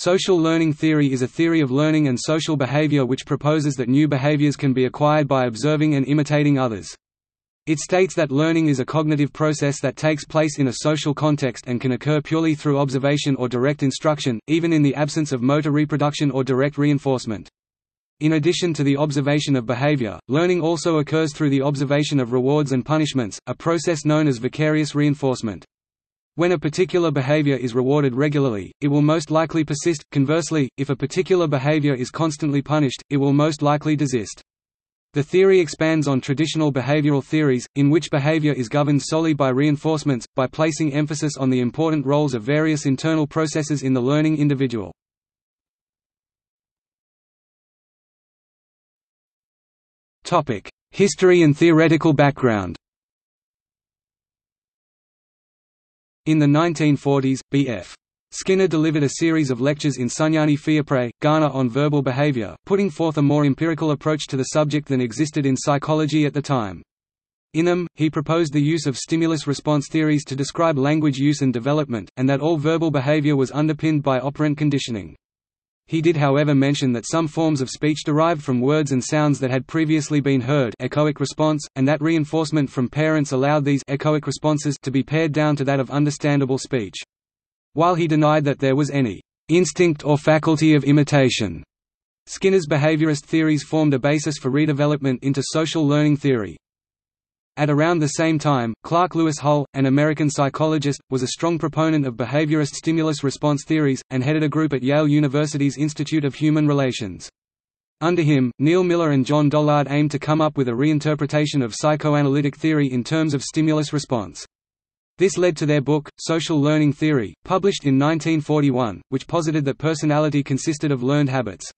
Social learning theory is a theory of learning and social behavior which proposes that new behaviors can be acquired by observing and imitating others. It states that learning is a cognitive process that takes place in a social context and can occur purely through observation or direct instruction, even in the absence of motor reproduction or direct reinforcement. In addition to the observation of behavior, learning also occurs through the observation of rewards and punishments, a process known as vicarious reinforcement. When a particular behavior is rewarded regularly, it will most likely persist. Conversely, if a particular behavior is constantly punished, it will most likely desist. The theory expands on traditional behavioral theories, in which behavior is governed solely by reinforcements, by placing emphasis on the important roles of various internal processes in the learning individual. History and theoretical background In the 1940s, B.F. Skinner delivered a series of lectures in Sunyani Pheopre, Ghana on verbal behavior, putting forth a more empirical approach to the subject than existed in psychology at the time. In them, he proposed the use of stimulus-response theories to describe language use and development, and that all verbal behavior was underpinned by operant conditioning. He did however mention that some forms of speech derived from words and sounds that had previously been heard echoic response, and that reinforcement from parents allowed these echoic responses to be pared down to that of understandable speech. While he denied that there was any instinct or faculty of imitation, Skinner's behaviorist theories formed a basis for redevelopment into social learning theory. At around the same time, Clark Lewis Hull, an American psychologist, was a strong proponent of behaviorist stimulus-response theories, and headed a group at Yale University's Institute of Human Relations. Under him, Neal Miller and John Dollard aimed to come up with a reinterpretation of psychoanalytic theory in terms of stimulus response. This led to their book, Social Learning Theory, published in 1941, which posited that personality consisted of learned habits.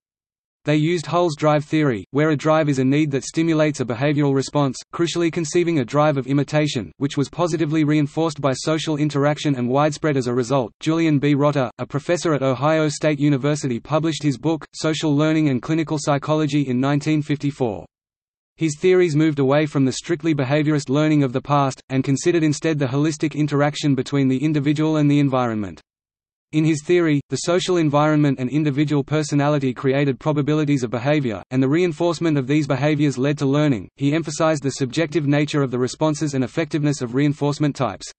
They used Hull's drive theory, where a drive is a need that stimulates a behavioral response, crucially conceiving a drive of imitation, which was positively reinforced by social interaction and widespread as a result. Julian B. Rotter, a professor at Ohio State University, published his book, Social Learning and Clinical Psychology in 1954. His theories moved away from the strictly behaviorist learning of the past, and considered instead the holistic interaction between the individual and the environment. In his theory, the social environment and individual personality created probabilities of behavior, and the reinforcement of these behaviors led to learning. He emphasized the subjective nature of the responses and effectiveness of reinforcement types.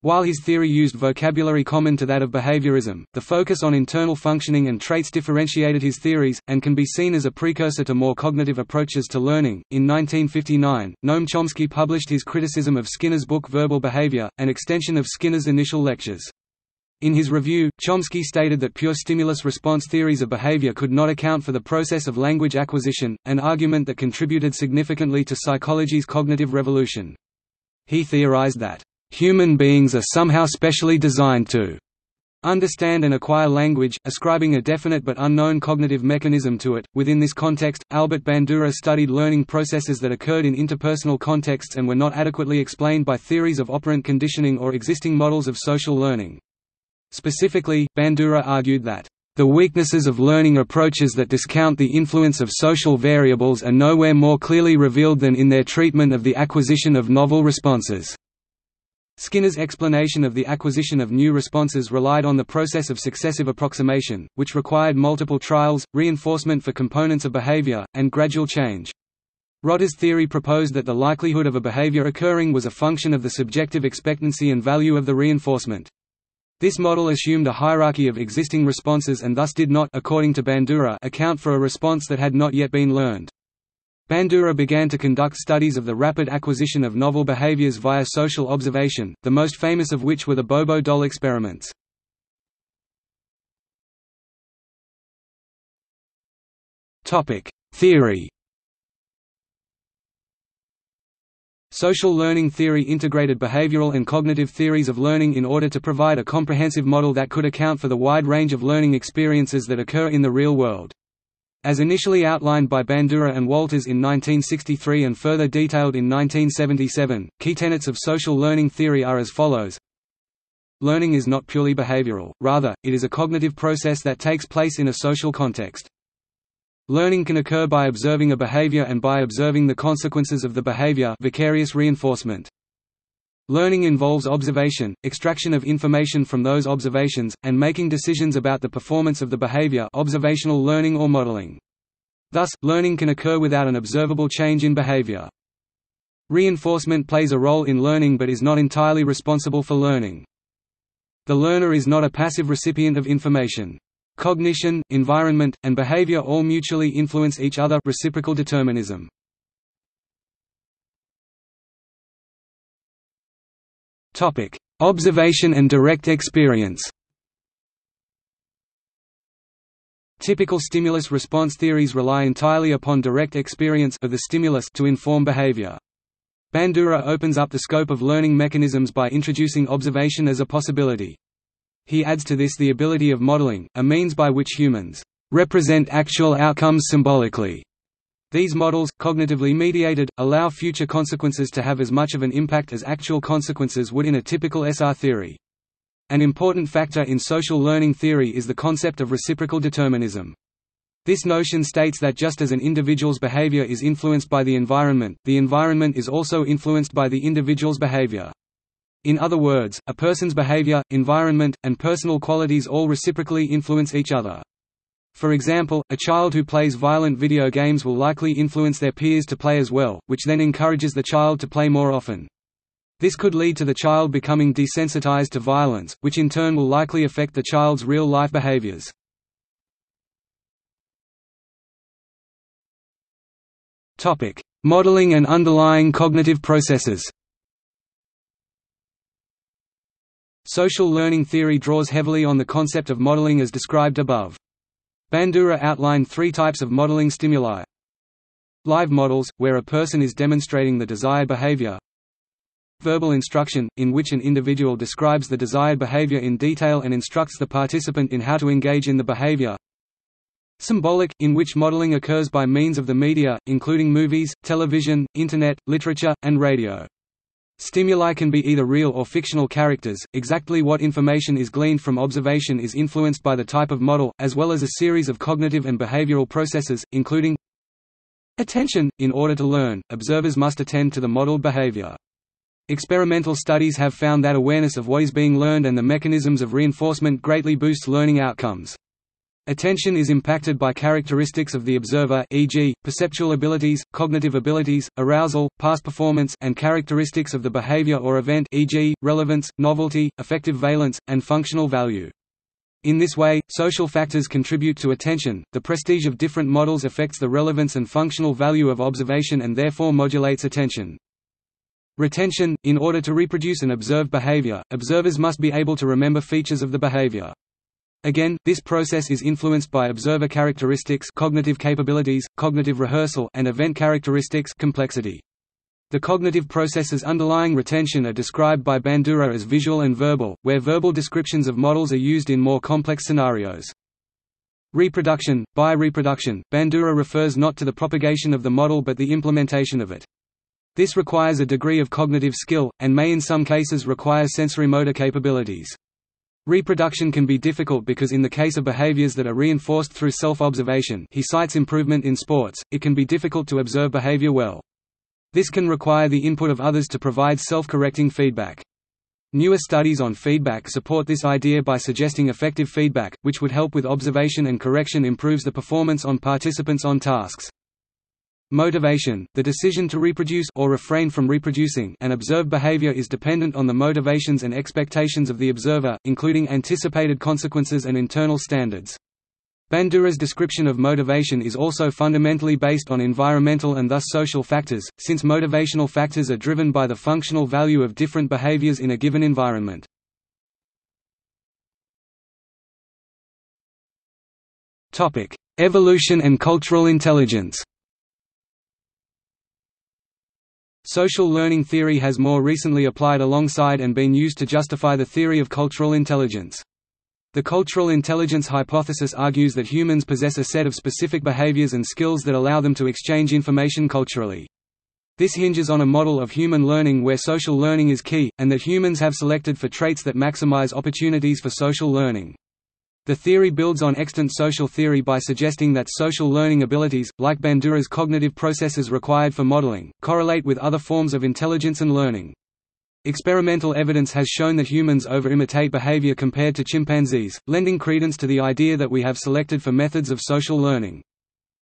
While his theory used vocabulary common to that of behaviorism, the focus on internal functioning and traits differentiated his theories, and can be seen as a precursor to more cognitive approaches to learning. In 1959, Noam Chomsky published his criticism of Skinner's book Verbal Behavior, an extension of Skinner's initial lectures. In his review, Chomsky stated that pure stimulus-response theories of behavior could not account for the process of language acquisition, an argument that contributed significantly to psychology's cognitive revolution. He theorized that, "...human beings are somehow specially designed to understand and acquire language, ascribing a definite but unknown cognitive mechanism to it. Within this context, Albert Bandura studied learning processes that occurred in interpersonal contexts and were not adequately explained by theories of operant conditioning or existing models of social learning. Specifically, Bandura argued that the weaknesses of learning approaches that discount the influence of social variables are nowhere more clearly revealed than in their treatment of the acquisition of novel responses. Skinner's explanation of the acquisition of new responses relied on the process of successive approximation, which required multiple trials, reinforcement for components of behavior, and gradual change. Rotter's theory proposed that the likelihood of a behavior occurring was a function of the subjective expectancy and value of the reinforcement. This model assumed a hierarchy of existing responses and thus did not according to Bandura account for a response that had not yet been learned. Bandura began to conduct studies of the rapid acquisition of novel behaviors via social observation, the most famous of which were the Bobo doll experiments. Theory Social learning theory integrated behavioral and cognitive theories of learning in order to provide a comprehensive model that could account for the wide range of learning experiences that occur in the real world. As initially outlined by Bandura and Walters in 1963 and further detailed in 1977, key tenets of social learning theory are as follows Learning is not purely behavioral, rather, it is a cognitive process that takes place in a social context. Learning can occur by observing a behavior and by observing the consequences of the behavior vicarious reinforcement. Learning involves observation, extraction of information from those observations, and making decisions about the performance of the behavior observational learning or modeling. Thus, learning can occur without an observable change in behavior. Reinforcement plays a role in learning but is not entirely responsible for learning. The learner is not a passive recipient of information. Cognition, environment, and behavior all mutually influence each other reciprocal determinism. Observation and direct experience Typical stimulus-response theories rely entirely upon direct experience of the stimulus to inform behavior. Bandura opens up the scope of learning mechanisms by introducing observation as a possibility. He adds to this the ability of modeling, a means by which humans represent actual outcomes symbolically. These models, cognitively mediated, allow future consequences to have as much of an impact as actual consequences would in a typical SR theory. An important factor in social learning theory is the concept of reciprocal determinism. This notion states that just as an individual's behavior is influenced by the environment, the environment is also influenced by the individual's behavior. In other words, a person's behavior, environment, and personal qualities all reciprocally influence each other. For example, a child who plays violent video games will likely influence their peers to play as well, which then encourages the child to play more often. This could lead to the child becoming desensitized to violence, which in turn will likely affect the child's real-life behaviors. Modeling and underlying cognitive processes. Social learning theory draws heavily on the concept of modeling as described above. Bandura outlined three types of modeling stimuli. Live models, where a person is demonstrating the desired behavior. Verbal instruction, in which an individual describes the desired behavior in detail and instructs the participant in how to engage in the behavior. Symbolic, in which modeling occurs by means of the media, including movies, television, internet, literature, and radio. Stimuli can be either real or fictional characters. Exactly what information is gleaned from observation is influenced by the type of model, as well as a series of cognitive and behavioral processes, including attention. In order to learn, observers must attend to the modeled behavior. Experimental studies have found that awareness of what is being learned and the mechanisms of reinforcement greatly boosts learning outcomes. Attention is impacted by characteristics of the observer e.g., perceptual abilities, cognitive abilities, arousal, past performance and characteristics of the behavior or event e.g., relevance, novelty, affective valence, and functional value. In this way, social factors contribute to attention. The prestige of different models affects the relevance and functional value of observation and therefore modulates attention. Retention – In order to reproduce an observed behavior, observers must be able to remember features of the behavior. Again, this process is influenced by observer characteristics cognitive capabilities, cognitive rehearsal and event characteristics complexity. The cognitive processes underlying retention are described by Bandura as visual and verbal, where verbal descriptions of models are used in more complex scenarios. Reproduction By reproduction, Bandura refers not to the propagation of the model but the implementation of it. This requires a degree of cognitive skill, and may in some cases require sensory-motor capabilities. Reproduction can be difficult because in the case of behaviors that are reinforced through self-observation he cites improvement in sports, it can be difficult to observe behavior well. This can require the input of others to provide self-correcting feedback. Newer studies on feedback support this idea by suggesting effective feedback, which would help with observation and correction improves the performance on participants on tasks. Motivation, the decision to reproduce or refrain from reproducing an observed behavior is dependent on the motivations and expectations of the observer, including anticipated consequences and internal standards. Bandura's description of motivation is also fundamentally based on environmental and thus social factors, since motivational factors are driven by the functional value of different behaviors in a given environment. Evolution and cultural intelligence Social learning theory has more recently applied alongside and been used to justify the theory of cultural intelligence. The cultural intelligence hypothesis argues that humans possess a set of specific behaviors and skills that allow them to exchange information culturally. This hinges on a model of human learning where social learning is key, and that humans have selected for traits that maximize opportunities for social learning. The theory builds on extant social theory by suggesting that social learning abilities, like Bandura's cognitive processes required for modeling, correlate with other forms of intelligence and learning. Experimental evidence has shown that humans over-imitate behavior compared to chimpanzees, lending credence to the idea that we have selected for methods of social learning.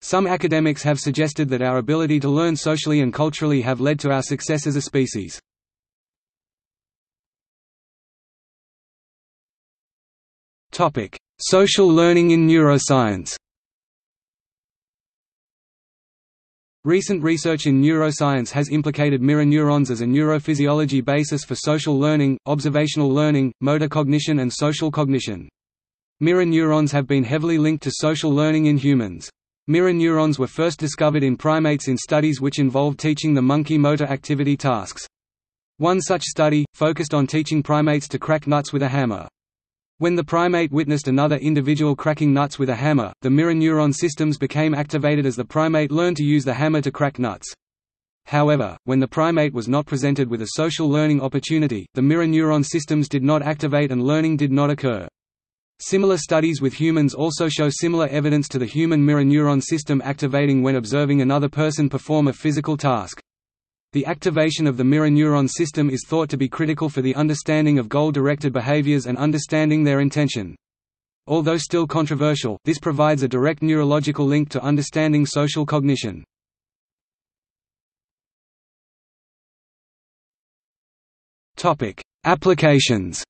Some academics have suggested that our ability to learn socially and culturally have led to our success as a species. Social learning in neuroscience Recent research in neuroscience has implicated mirror neurons as a neurophysiology basis for social learning, observational learning, motor cognition and social cognition. Mirror neurons have been heavily linked to social learning in humans. Mirror neurons were first discovered in primates in studies which involved teaching the monkey motor activity tasks. One such study, focused on teaching primates to crack nuts with a hammer. When the primate witnessed another individual cracking nuts with a hammer, the mirror neuron systems became activated as the primate learned to use the hammer to crack nuts. However, when the primate was not presented with a social learning opportunity, the mirror neuron systems did not activate and learning did not occur. Similar studies with humans also show similar evidence to the human mirror neuron system activating when observing another person perform a physical task. The activation of the mirror neuron system is thought to be critical for the understanding of goal-directed behaviors and understanding their intention. Although still controversial, this provides a direct neurological link to understanding social cognition. Topic: Applications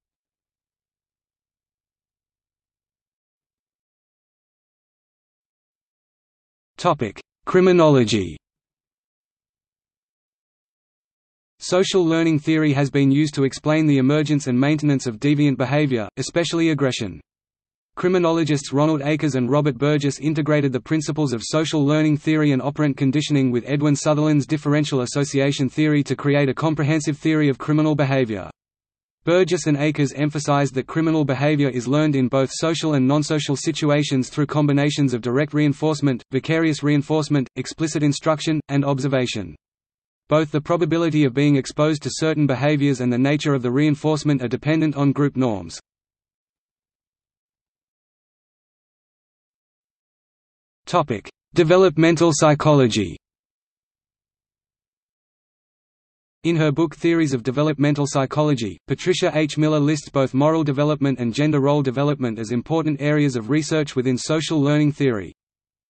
Topic: Criminology Social learning theory has been used to explain the emergence and maintenance of deviant behavior, especially aggression. Criminologists Ronald Akers and Robert Burgess integrated the principles of social learning theory and operant conditioning with Edwin Sutherland's differential association theory to create a comprehensive theory of criminal behavior. Burgess and Akers emphasized that criminal behavior is learned in both social and non-social situations through combinations of direct reinforcement, vicarious reinforcement, explicit instruction, and observation. Both the probability of being exposed to certain behaviors and the nature of the reinforcement are dependent on group norms. Developmental psychology In her book Theories of Developmental Psychology, Patricia H. Miller lists both moral development and gender role development as important areas of research within social learning theory.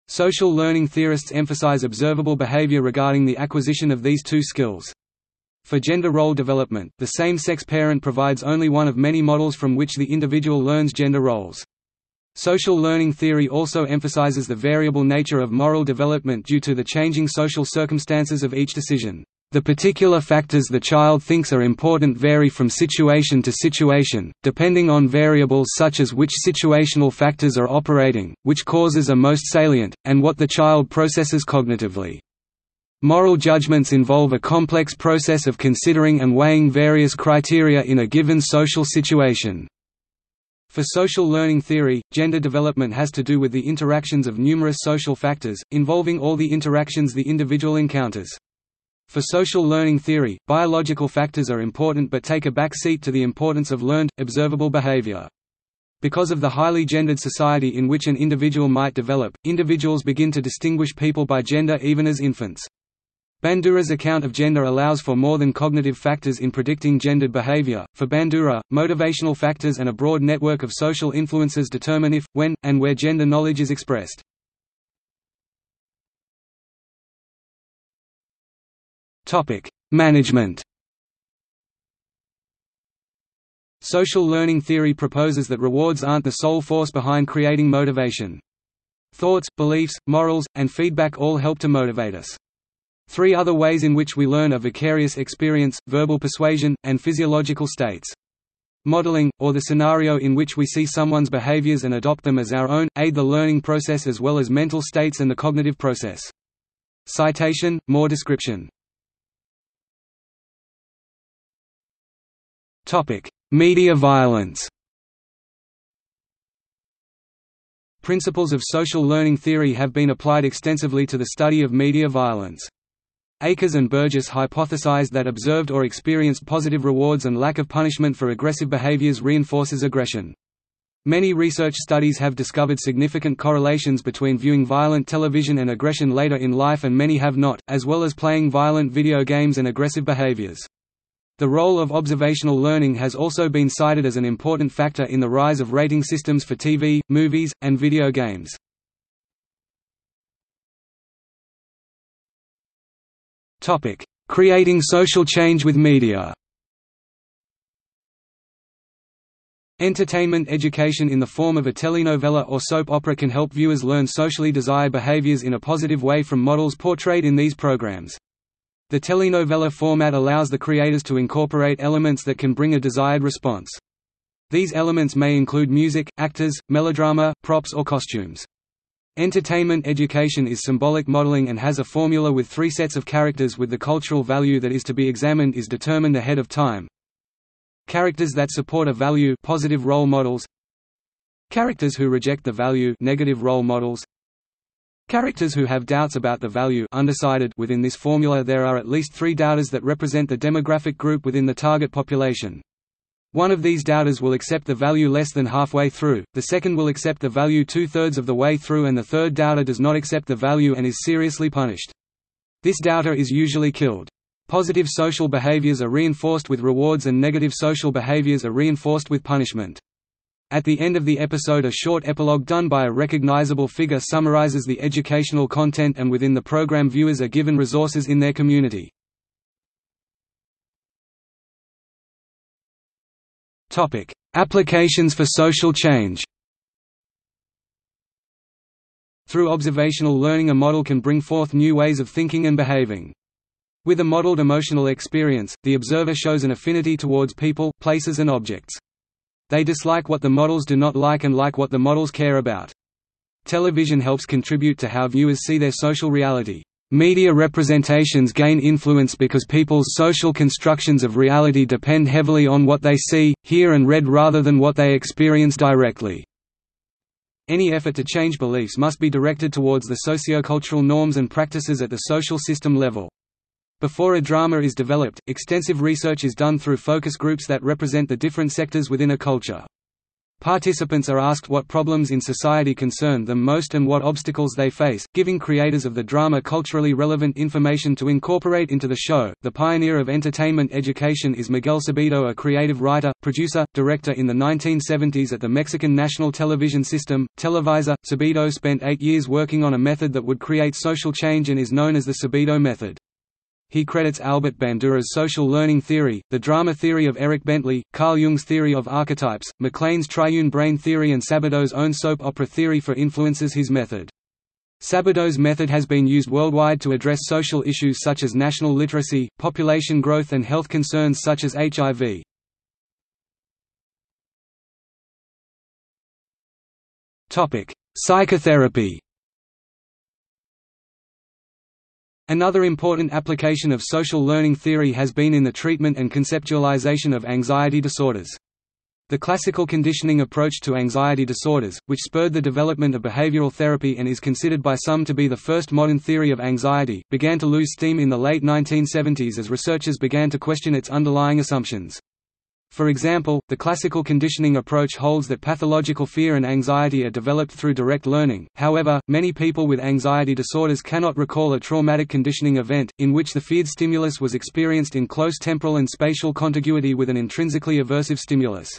Social learning theorists emphasize observable behavior regarding the acquisition of these two skills. For gender role development, the same-sex parent provides only one of many models from which the individual learns gender roles. Social learning theory also emphasizes the variable nature of moral development due to the changing social circumstances of each decision. The particular factors the child thinks are important vary from situation to situation, depending on variables such as which situational factors are operating, which causes are most salient, and what the child processes cognitively. Moral judgments involve a complex process of considering and weighing various criteria in a given social situation. For social learning theory, gender development has to do with the interactions of numerous social factors, involving all the interactions the individual encounters. For social learning theory, biological factors are important but take a back seat to the importance of learned, observable behavior. Because of the highly gendered society in which an individual might develop, individuals begin to distinguish people by gender even as infants. Bandura's account of gender allows for more than cognitive factors in predicting gendered behavior. For Bandura, motivational factors and a broad network of social influences determine if, when, and where gender knowledge is expressed. Topic: Management. Social learning theory proposes that rewards aren't the sole force behind creating motivation. Thoughts, beliefs, morals, and feedback all help to motivate us. Three other ways in which we learn are vicarious experience, verbal persuasion, and physiological states. Modeling, or the scenario in which we see someone's behaviors and adopt them as our own, aid the learning process as well as mental states and the cognitive process. Citation, more description Media violence. Principles of social learning theory have been applied extensively to the study of media violence. Akers and Burgess hypothesized that observed or experienced positive rewards and lack of punishment for aggressive behaviors reinforces aggression. Many research studies have discovered significant correlations between viewing violent television and aggression later in life and many have not, as well as playing violent video games and aggressive behaviors. The role of observational learning has also been cited as an important factor in the rise of rating systems for TV, movies, and video games. Creating social change with media Entertainment education in the form of a telenovela or soap opera can help viewers learn socially desired behaviors in a positive way from models portrayed in these programs. The telenovela format allows the creators to incorporate elements that can bring a desired response. These elements may include music, actors, melodrama, props or costumes. Entertainment education is symbolic modeling and has a formula with three sets of characters with the cultural value that is to be examined is determined ahead of time. Characters that support a value positive role models Characters who reject the value negative role models Characters who have doubts about the value undecided within this formula there are at least three doubters that represent the demographic group within the target population. One of these doubters will accept the value less than halfway through, the second will accept the value two-thirds of the way through and the third doubter does not accept the value and is seriously punished. This doubter is usually killed. Positive social behaviors are reinforced with rewards and negative social behaviors are reinforced with punishment. At the end of the episode a short epilogue done by a recognizable figure summarizes the educational content and within the program viewers are given resources in their community. Applications for social change Through observational learning a model can bring forth new ways of thinking and behaving. With a modeled emotional experience, the observer shows an affinity towards people, places and objects. They dislike what the models do not like and like what the models care about. Television helps contribute to how viewers see their social reality. Media representations gain influence because people's social constructions of reality depend heavily on what they see, hear and read rather than what they experience directly. Any effort to change beliefs must be directed towards the sociocultural norms and practices at the social system level. Before a drama is developed, extensive research is done through focus groups that represent the different sectors within a culture. Participants are asked what problems in society concern them most and what obstacles they face, giving creators of the drama culturally relevant information to incorporate into the show. The pioneer of entertainment education is Miguel Sabido, a creative writer, producer, director in the 1970s at the Mexican national television system, Televisa. Sabido spent eight years working on a method that would create social change and is known as the Sabido method. He credits Albert Bandura's social learning theory, the drama theory of Eric Bentley, Carl Jung's theory of archetypes, MacLean's triune brain theory and Sabido's own soap opera theory for influences his method. Sabido's method has been used worldwide to address social issues such as national literacy, population growth and health concerns such as HIV. Psychotherapy Another important application of social learning theory has been in the treatment and conceptualization of anxiety disorders. The classical conditioning approach to anxiety disorders, which spurred the development of behavioral therapy and is considered by some to be the first modern theory of anxiety, began to lose steam in the late 1970s as researchers began to question its underlying assumptions. For example, the classical conditioning approach holds that pathological fear and anxiety are developed through direct learning, however, many people with anxiety disorders cannot recall a traumatic conditioning event, in which the feared stimulus was experienced in close temporal and spatial contiguity with an intrinsically aversive stimulus.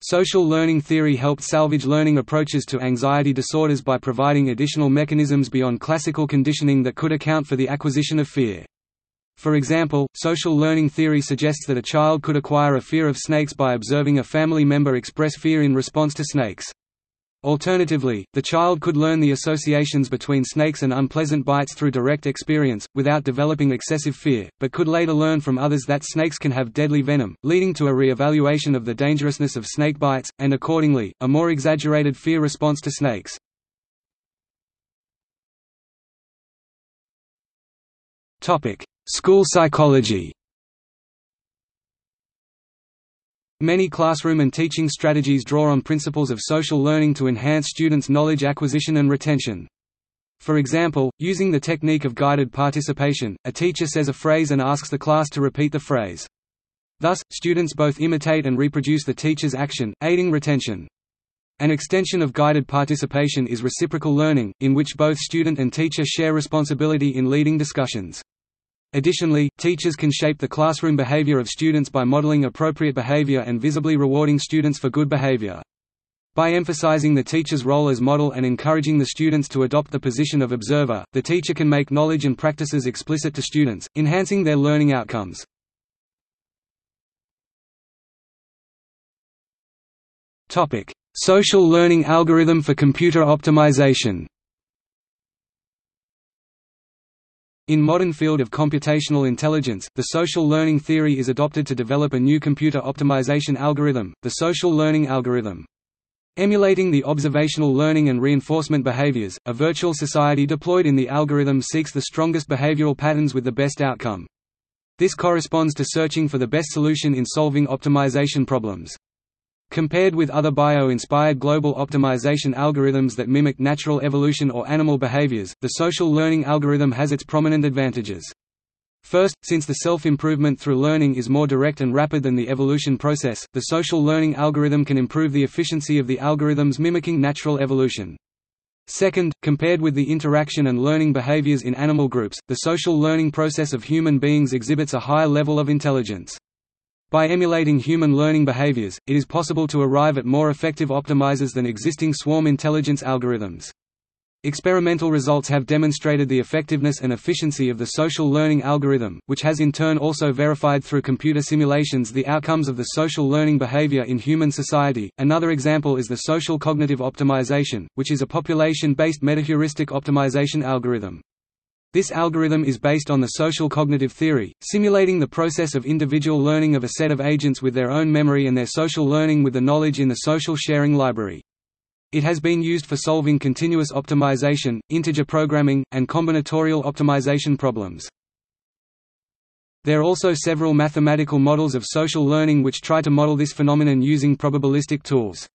Social learning theory helped salvage learning approaches to anxiety disorders by providing additional mechanisms beyond classical conditioning that could account for the acquisition of fear. For example, social learning theory suggests that a child could acquire a fear of snakes by observing a family member express fear in response to snakes. Alternatively, the child could learn the associations between snakes and unpleasant bites through direct experience, without developing excessive fear, but could later learn from others that snakes can have deadly venom, leading to a re-evaluation of the dangerousness of snake bites, and accordingly, a more exaggerated fear response to snakes. School psychology Many classroom and teaching strategies draw on principles of social learning to enhance students' knowledge acquisition and retention. For example, using the technique of guided participation, a teacher says a phrase and asks the class to repeat the phrase. Thus, students both imitate and reproduce the teacher's action, aiding retention. An extension of guided participation is reciprocal learning, in which both student and teacher share responsibility in leading discussions. Additionally, teachers can shape the classroom behavior of students by modeling appropriate behavior and visibly rewarding students for good behavior. By emphasizing the teacher's role as model and encouraging the students to adopt the position of observer, the teacher can make knowledge and practices explicit to students, enhancing their learning outcomes. Social learning algorithm for computer optimization In modern field of computational intelligence, the social learning theory is adopted to develop a new computer optimization algorithm, the social learning algorithm. Emulating the observational learning and reinforcement behaviors, a virtual society deployed in the algorithm seeks the strongest behavioral patterns with the best outcome. This corresponds to searching for the best solution in solving optimization problems. Compared with other bio-inspired global optimization algorithms that mimic natural evolution or animal behaviors, the social learning algorithm has its prominent advantages. First, since the self-improvement through learning is more direct and rapid than the evolution process, the social learning algorithm can improve the efficiency of the algorithms mimicking natural evolution. Second, compared with the interaction and learning behaviors in animal groups, the social learning process of human beings exhibits a higher level of intelligence. By emulating human learning behaviors, it is possible to arrive at more effective optimizers than existing swarm intelligence algorithms. Experimental results have demonstrated the effectiveness and efficiency of the social learning algorithm, which has in turn also verified through computer simulations the outcomes of the social learning behavior in human society. Another example is the social cognitive optimization, which is a population-based metaheuristic optimization algorithm. This algorithm is based on the social cognitive theory, simulating the process of individual learning of a set of agents with their own memory and their social learning with the knowledge in the social sharing library. It has been used for solving continuous optimization, integer programming, and combinatorial optimization problems. There are also several mathematical models of social learning which try to model this phenomenon using probabilistic tools.